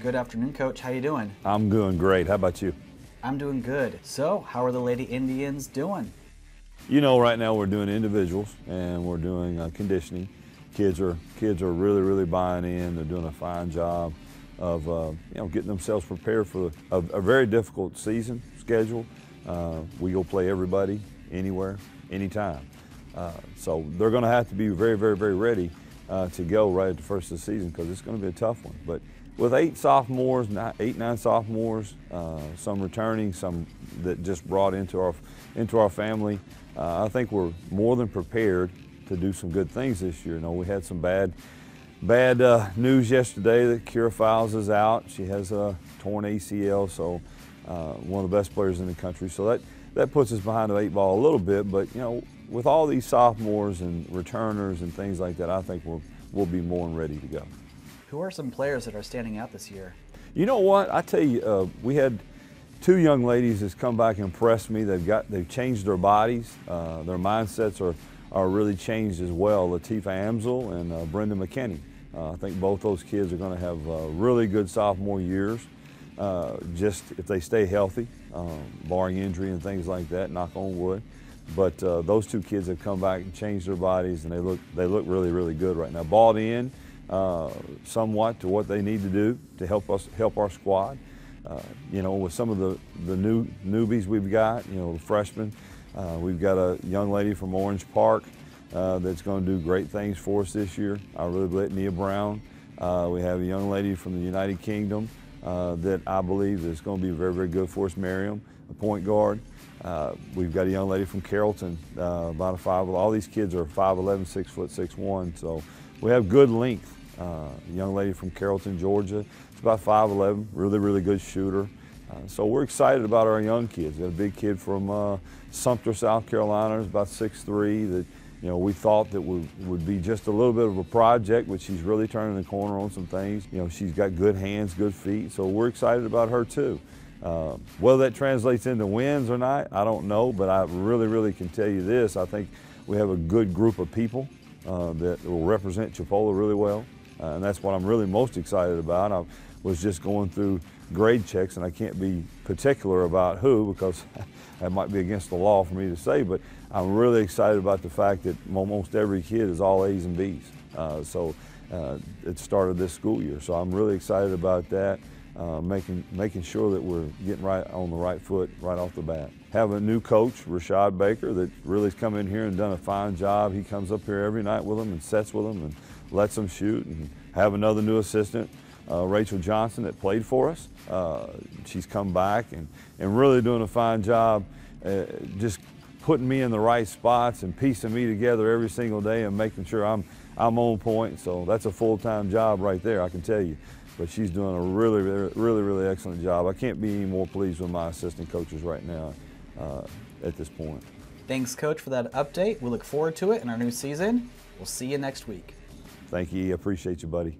Good afternoon, Coach. How you doing? I'm doing great. How about you? I'm doing good. So, how are the Lady Indians doing? You know, right now we're doing individuals and we're doing uh, conditioning. Kids are kids are really really buying in. They're doing a fine job of uh, you know getting themselves prepared for a, a very difficult season schedule. Uh, we go play everybody, anywhere, anytime. Uh, so they're going to have to be very very very ready uh, to go right at the first of the season because it's going to be a tough one. But with eight sophomores, nine, eight nine sophomores, uh, some returning, some that just brought into our into our family, uh, I think we're more than prepared to do some good things this year. You know, we had some bad bad uh, news yesterday that Kira Files is out. She has a torn ACL, so uh, one of the best players in the country. So that that puts us behind the eight ball a little bit. But you know, with all these sophomores and returners and things like that, I think we'll we'll be more than ready to go. Who are some players that are standing out this year? You know what? I tell you, uh, we had two young ladies that's come back and impressed me. They've got they've changed their bodies, uh, their mindsets are are really changed as well. Latifa Amsel and uh, Brenda McKinney. Uh, I think both those kids are going to have uh, really good sophomore years. Uh, just if they stay healthy, um, barring injury and things like that. Knock on wood. But uh, those two kids have come back and changed their bodies, and they look they look really really good right now. Bought in uh, somewhat to what they need to do to help us help our squad. Uh, you know, with some of the the new newbies we've got, you know, the freshmen. Uh, we've got a young lady from Orange Park uh, that's going to do great things for us this year. I really believe Nia Brown. We have a young lady from the United Kingdom that I believe is going to be very very good for us. Miriam, a point guard. Uh, we've got a young lady from Carrollton, uh, about a five. All these kids are 5'11", 6 foot 6'1", so we have good length. Uh, young lady from Carrollton, Georgia, it's about 5'11", really, really good shooter. Uh, so we're excited about our young kids. We've got a big kid from uh, Sumter, South Carolina, about 6'3", that you know, we thought that would, would be just a little bit of a project, but she's really turning the corner on some things. You know, she's got good hands, good feet, so we're excited about her too. Uh, whether that translates into wins or not, I don't know, but I really, really can tell you this. I think we have a good group of people uh, that will represent Chipola really well, uh, and that's what I'm really most excited about. I was just going through grade checks, and I can't be particular about who because that might be against the law for me to say, but I'm really excited about the fact that almost every kid is all A's and B's. Uh, so uh, it started this school year, so I'm really excited about that uh, making making sure that we're getting right on the right foot right off the bat. Have a new coach, Rashad Baker, that really's come in here and done a fine job. He comes up here every night with them and sets with them and lets them shoot. And have another new assistant, uh, Rachel Johnson, that played for us. Uh, she's come back and, and really doing a fine job, uh, just putting me in the right spots and piecing me together every single day and making sure I'm I'm on point. So that's a full-time job right there, I can tell you but she's doing a really, really, really excellent job. I can't be any more pleased with my assistant coaches right now uh, at this point. Thanks, Coach, for that update. We look forward to it in our new season. We'll see you next week. Thank you. Appreciate you, buddy.